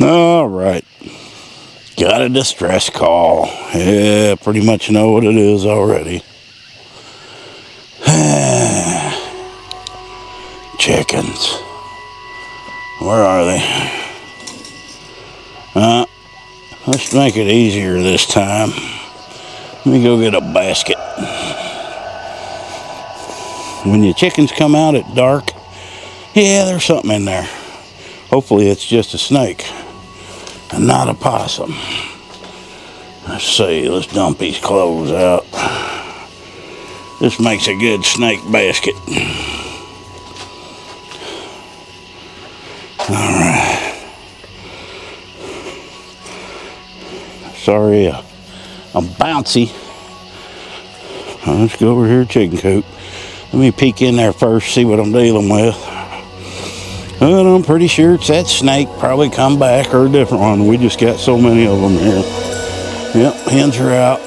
All right. Got a distress call. Yeah, pretty much know what it is already. Chickens. Where are they? Uh, let's make it easier this time. Let me go get a basket. When your chickens come out at dark, yeah, there's something in there. Hopefully it's just a snake and not a possum. Let's see, let's dump these clothes out. This makes a good snake basket. All right. Sorry, uh, I'm bouncy. Let's go over here, chicken coop. Let me peek in there first, see what I'm dealing with. But I'm pretty sure it's that snake. Probably come back or a different one. We just got so many of them here. Yep, hens are out.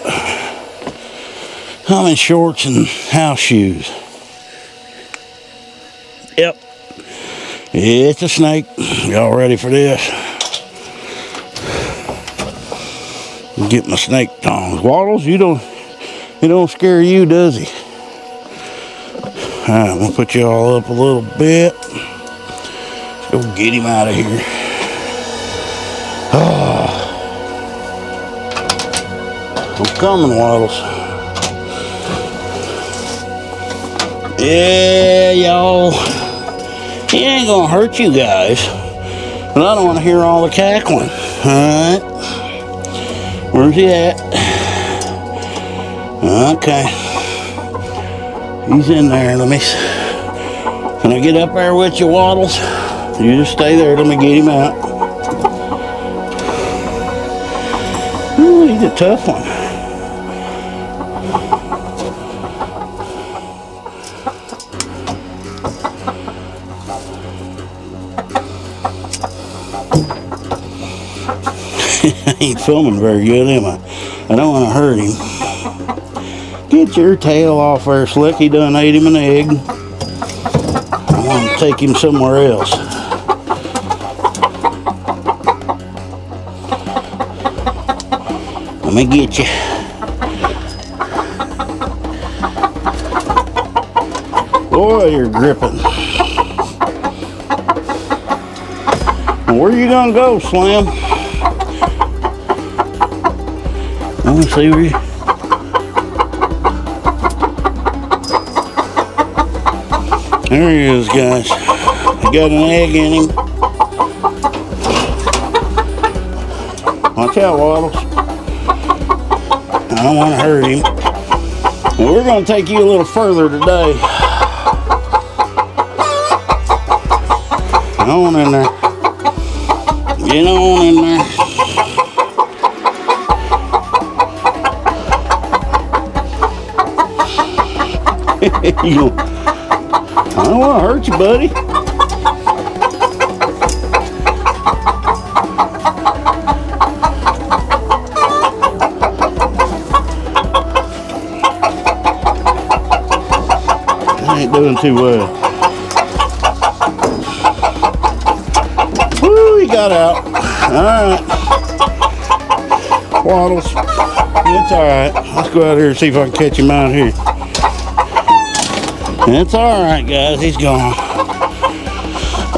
I'm in shorts and house shoes. Yep. It's a snake. Y'all ready for this? Get my snake tongs. Waddles, you don't, he don't scare you, does he? All right, I'm gonna put you all up a little bit. Get him out of here. Ah. Oh. I'm coming, Waddles. Yeah, y'all. He ain't gonna hurt you guys. But I don't want to hear all the cackling. Alright. Where's he at? Okay. He's in there. Let me. Can I get up there with you, Waddles? You just stay there. Let me get him out. Ooh, he's a tough one. I ain't filming very good, am I? I don't want to hurt him. Get your tail off there, Slick. He done ate him an egg. I want to take him somewhere else. Let me get you. Boy, you're gripping. Where are you gonna go, Slim? I want to see where you. There he is, guys. I got an egg in him. Watch out, Waddles. I don't want to hurt him. Well, we're going to take you a little further today. Get on in there. Get on in there. I don't want to hurt you, buddy. Doing too well. Woo, he got out. All right. Waddles. It's all right. Let's go out here and see if I can catch him out here. It's all right, guys. He's gone.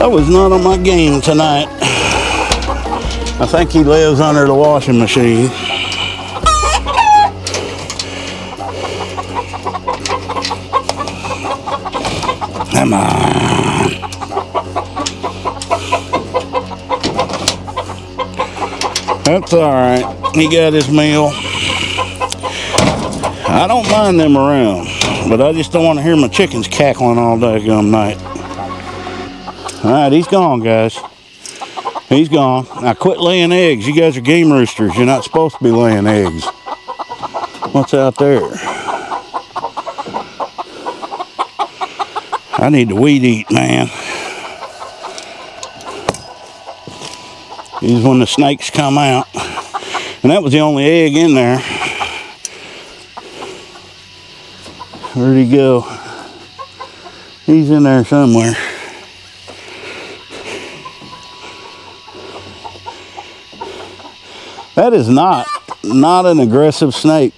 I was not on my game tonight. I think he lives under the washing machine. Come on. That's all right. He got his meal. I don't mind them around, but I just don't want to hear my chickens cackling all day gum night. All right, he's gone, guys. He's gone. Now quit laying eggs. You guys are game roosters. You're not supposed to be laying eggs. What's out there? I need to weed eat, man. These when the snakes come out. And that was the only egg in there. Where'd he go? He's in there somewhere. That is not, not an aggressive snake.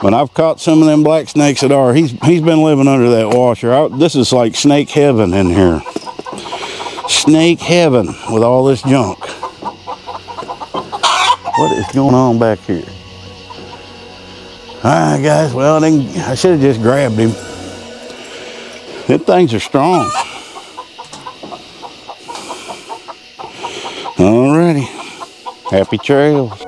But I've caught some of them black snakes that are. He's he's been living under that washer. I, this is like snake heaven in here. Snake heaven with all this junk. What is going on back here? All right, guys. Well, then I should have just grabbed him. Them things are strong. Alrighty. Happy trails.